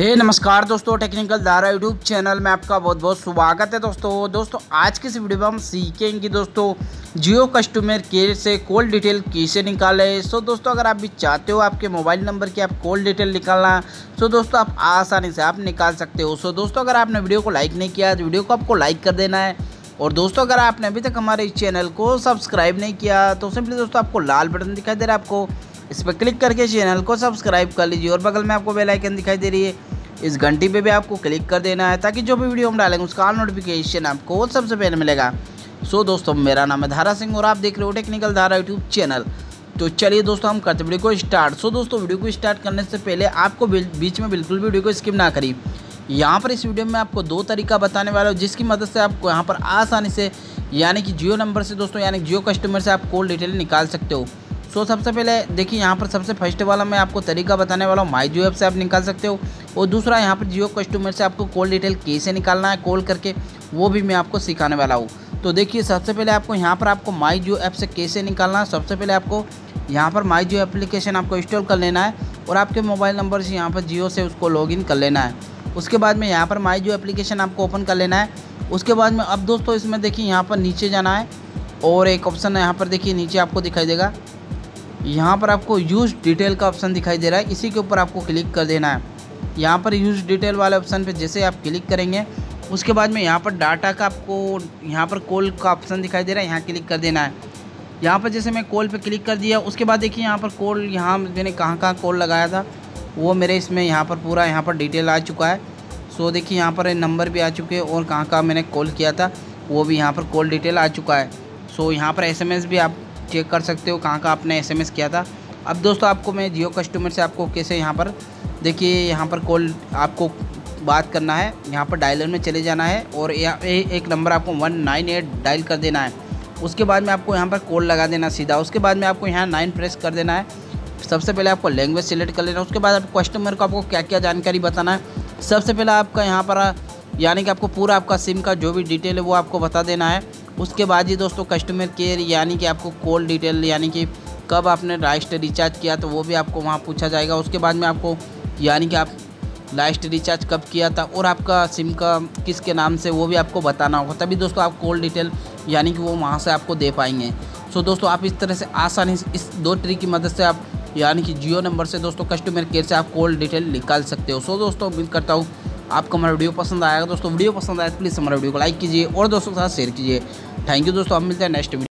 हे नमस्कार दोस्तों टेक्निकल धारा यूट्यूब चैनल में आपका बहुत बहुत स्वागत है दोस्तों। दोस्तों, आज की इस वीडियो में हम सीखेंगे दोस्तों जियो कस्टमर केयर से कॉल डिटेल कैसे निकाले। सो दोस्तों, अगर आप भी चाहते हो आपके मोबाइल नंबर की आप कॉल डिटेल निकालना सो दोस्तों, आप आसानी से आप निकाल सकते हो। सो दोस्तों, अगर आपने वीडियो को लाइक नहीं किया तो वीडियो को आपको लाइक कर देना है। और दोस्तों, अगर आपने अभी तक हमारे इस चैनल को सब्सक्राइब नहीं किया तो सिंपली दोस्तों, आपको लाल बटन दिखाई दे रहा है आपको। इस पर क्लिक करके चैनल को सब्सक्राइब कर लीजिए और बगल में आपको बेल आइकन दिखाई दे रही है। इस घंटी पे भी आपको क्लिक कर देना है ताकि जो भी वीडियो हम डालेंगे उसका नोटिफिकेशन आपको सबसे पहले मिलेगा। सो so, दोस्तों मेरा नाम है धारा सिंह और आप देख रहे हो टेक्निकल धारा यूट्यूब चैनल तो चलिए दोस्तों हम करते वीडियो को स्टार्ट सो so, दोस्तों वीडियो को स्टार्ट करने से पहले आपको बीच में बिल्कुल भी वीडियो को स्किप ना करी यहाँ पर इस वीडियो में आपको दो तरीका बताने वाला हूँ जिसकी मदद से आपको यहाँ पर आसानी से यानी कि जियो नंबर से दोस्तों यानी जियो कस्टमर से आप कॉल डिटेल निकाल सकते हो। सो सबसे पहले देखिए यहाँ पर सबसे फ़र्स्ट वाला मैं आपको तरीका बताने वाला हूँ माई जियो ऐप से आप निकाल सकते हो। और दूसरा, यहाँ पर जियो कस्टमर से आपको कॉल डिटेल कैसे निकालना है, कॉल करके वो भी मैं आपको सिखाने वाला हूँ। तो देखिए, सबसे पहले आपको यहाँ पर आपको माई जियो ऐप से कैसे निकालना है, सबसे पहले आपको यहाँ पर माई जियो एप्लीकेशन आपको इंस्टॉल कर लेना है और आपके मोबाइल नंबर से यहाँ पर जियो से उसको लॉगिन कर लेना है। उसके बाद में यहाँ पर माई जियो एप्लीकेशन आपको ओपन कर लेना है। उसके बाद में, अब दोस्तों, इसमें देखिए, यहाँ पर नीचे जाना है और एक ऑप्शन है, यहाँ पर देखिए, नीचे आपको दिखाई देगा। यहाँ पर आपको यूज़ डिटेल का ऑप्शन दिखाई दे रहा है। इसी के ऊपर आपको क्लिक कर देना है। यहाँ पर यूज़ डिटेल वाले ऑप्शन पे जैसे आप क्लिक करेंगे उसके बाद में यहाँ पर डाटा का आपको यहाँ पर कॉल का ऑप्शन दिखाई दे रहा है यहाँ क्लिक कर देना है यहाँ पर जैसे मैं कॉल पे क्लिक कर दिया उसके बाद देखिए यहाँ पर कॉल यहाँ मैंने कहाँ कहाँ कॉल लगाया था वो मेरे इसमें यहाँ पर पूरा यहाँ पर डिटेल आ चुका है सो देखिए यहाँ पर नंबर भी आ चुके हैं और कहाँ कहाँ मैंने कॉल किया था वो भी यहाँ पर कॉल डिटेल आ चुका है सो यहाँ पर एसएमएस भी आप चेक कर सकते हो कहाँ का आपने एसएमएस किया था अब दोस्तों आपको मैं जियो कस्टमर से आपको कैसे यहाँ पर देखिए, यहाँ पर कॉल आपको बात करना है। यहाँ पर डायलर में चले जाना है और एक नंबर आपको वन नाइन एट डायल कर देना है। उसके बाद में आपको यहाँ पर कॉल लगा देना सीधा। उसके बाद में आपको यहाँ नाइन प्रेस कर देना है। सबसे पहले आपको लैंग्वेज सेलेक्ट कर लेना है। उसके बाद आप कस्टमर को आपको क्या क्या जानकारी बताना है। सबसे पहले आपका यहाँ पर, यानी कि आपको पूरा आपका सिम का जो भी डिटेल है वो आपको बता देना है। उसके बाद ही दोस्तों, कस्टमर केयर, यानी कि आपको कॉल डिटेल, यानी कि कब आपने लास्ट रिचार्ज किया तो वो भी आपको वहाँ पूछा जाएगा। उसके बाद में आपको यानी कि आप लास्ट रिचार्ज कब किया था और आपका सिम का किसके नाम से वो भी आपको बताना होगा, तभी दोस्तों आप कॉल डिटेल यानी कि वो वहाँ से आपको दे पाएँगे। सो दोस्तों, आप इस तरह से आसानी से इस दो ट्रिक की मदद से आप यानी कि जियो नंबर से दोस्तों कस्टमर केयर से आप कॉल डिटेल निकाल सकते हो। सो दोस्तों, उम्मीद करता हूँ आपको हमारा वीडियो पसंद आएगा। दोस्तों वीडियो पसंद आया तो प्लीज़ हमारा वीडियो को लाइक कीजिए और दोस्तों के साथ शेयर कीजिए। थैंक यू दोस्तों। हम मिलते हैं नेक्स्ट वीडियो